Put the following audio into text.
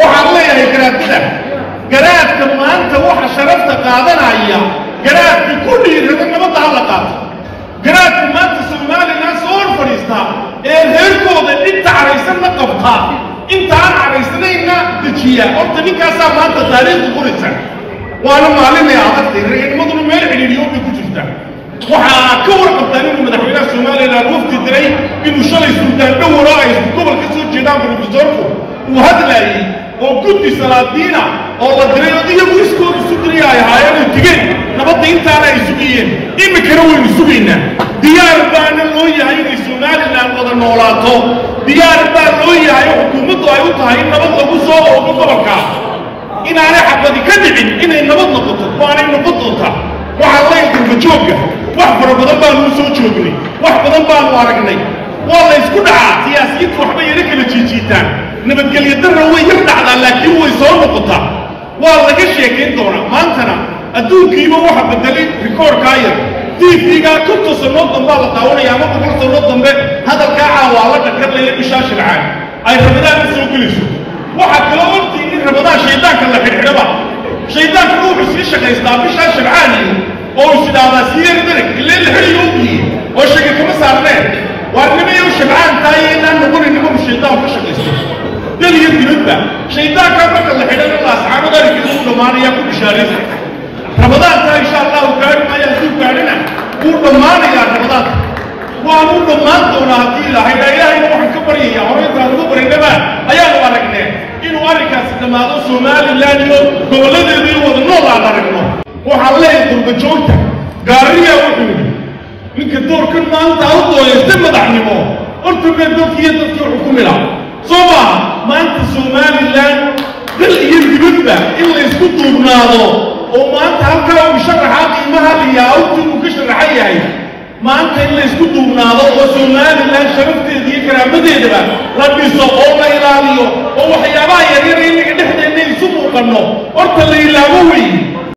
waxaan leeyahay garaadada garaadka maanta waxa sharafta qaadanaya garaadka ku dhiirada nabadda ha la qaato garaadka maanta somalilan soo hor fadhiistaa ee reerkooda inta caraysan la qabtaa inta aan caraysnayna dejiya horta ninkaasaa maanta taariikhda qoraysa waana maalinay adagtay reernimaduna meel xidhiidhiyo bay ku jirtaa waxaa ka warqabtaan inuu madaxweynaha somalilan wafdi diray inuu shalay suldaan dhowaro ay gobol ka soo jeedaan brofesorku uu hadlaayey oo guddi salaadiina oo la diray oo iyagu iskooda isu diraya ay ahaayeen oo tegeen nabadda intaana ay sugayeen iminkana waynu sugaynaa diyaar baana loo yahay inay somalilan wada noolaato diyaar baa loo yahay oo xukuumaddu ay u tahay in nabad lagu soo oogo gobolka inaanay xabadi ka dhicin inay nabad noqoto waanay noqon doontaa waxaan leeyahay durbajoogga wax fara badan baanu u soo joognay wax badan baanu aragnay waa la ysku dhacaa nabadgelyo darra way yar dhacdaa laakiin way soo noqotaa. Waa laga sheekayn doonaa. Maantana adduunkiiba waxa bedelay rikoorkaa yar tv-gaa konton sannood dambaa la daawanaya ama boqol sannood dambe. Hadalkaa caawaa la dhakarlaya bishaa shircaan ay rabadaan ka soo gelayso. Waxaa kaloo ogtii in rabadaan shaydaanka la xidhxidhaba shaydaanka wuxuu sii shaqaystaa bishaa shircaan iyo oo is idhaahdaa siyeer darag illee la xidhiyo ogyihi oo shaka kama saarneen waa nimayow shibcaan tahay inaan noqonin dhammaanayaa rabadaanka waanu u dhammaan doonaa haddii ilaahay dhaa ilaahayna waxaan ka baryayaa hore intaan barinaba ayaanu aragnee inuu arrinkaasi dhammaado somalilan iyo gobolladeeda iyo wada nool aan aragno waxaan leeyahay durbajoogta gaariyaa wuxuu yidhi ninka doorkan maanta u dooyastay madaxnimo hortagee dadkiiyo dadkii xukumi laha soo maaha maanta somalilan dal iyo dibadba in la isku duubnaado oo maanta halkaa uu sharaxaa qiimaha liyaa yahay maanta in laysku duubnaado oo somalilan sharafteeda iyo karaamadeedaba la dhiso oo la ilaaliyo oo waxyaabaha yaryar in dhexdeenna isu muuqanno horta la ilaabo weyn